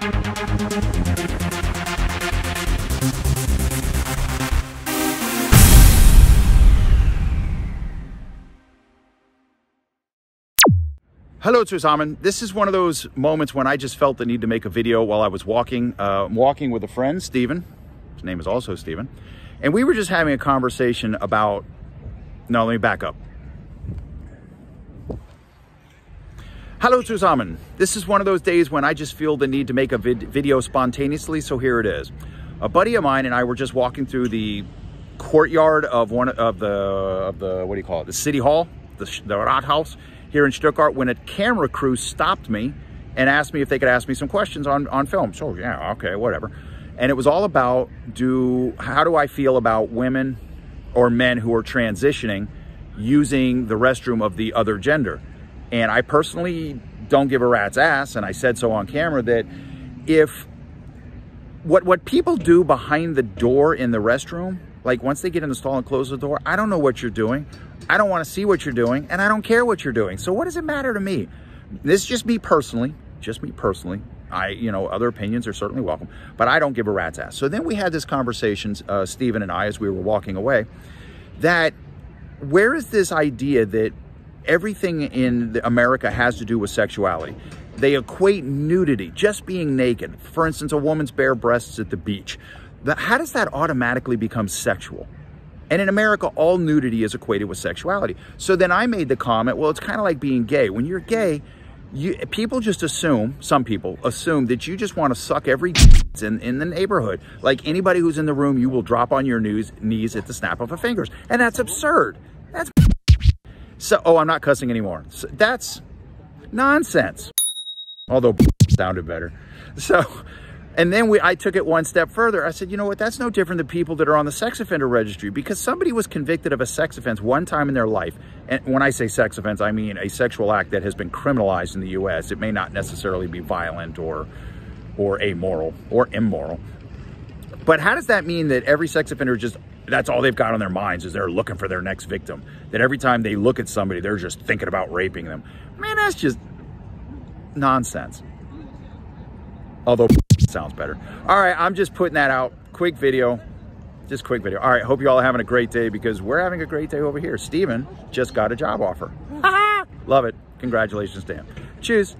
Hello, Zusammen. This is one of those moments when I just felt the need to make a video while I was walking. Uh, walking with a friend, Steven. His name is also Steven. And we were just having a conversation about... No, let me back up. Hello, Zusammen. This is one of those days when I just feel the need to make a vid video spontaneously, so here it is. A buddy of mine and I were just walking through the courtyard of one of the, of the what do you call it, the city hall, the, the Rathaus here in Stuttgart when a camera crew stopped me and asked me if they could ask me some questions on, on film. So yeah, okay, whatever. And it was all about do how do I feel about women or men who are transitioning using the restroom of the other gender. And I personally don't give a rat's ass, and I said so on camera, that if what what people do behind the door in the restroom, like once they get in the stall and close the door, I don't know what you're doing. I don't want to see what you're doing, and I don't care what you're doing. So what does it matter to me? This is just me personally, just me personally. I, you know, other opinions are certainly welcome, but I don't give a rat's ass. So then we had this conversation, uh, Stephen and I, as we were walking away, that where is this idea that everything in America has to do with sexuality? They equate nudity, just being naked. For instance, a woman's bare breasts at the beach. The, how does that automatically become sexual? And in America, all nudity is equated with sexuality. So then I made the comment, well, it's kind of like being gay. When you're gay, you, people just assume, some people assume that you just want to suck every in, in the neighborhood. Like anybody who's in the room, you will drop on your knees, knees at the snap of a fingers. And that's absurd. That's so, oh, I'm not cussing anymore. So that's nonsense. Although sounded better. So, and then we, I took it one step further. I said, you know what? That's no different than people that are on the sex offender registry because somebody was convicted of a sex offense one time in their life. And when I say sex offense, I mean a sexual act that has been criminalized in the U.S. It may not necessarily be violent or, or amoral or immoral. But how does that mean that every sex offender just, that's all they've got on their minds is they're looking for their next victim? That every time they look at somebody, they're just thinking about raping them. Man, that's just nonsense. Although sounds better. All right, I'm just putting that out. Quick video, just quick video. All right, hope you all are having a great day because we're having a great day over here. Steven just got a job offer. Love it. Congratulations to him. Cheers.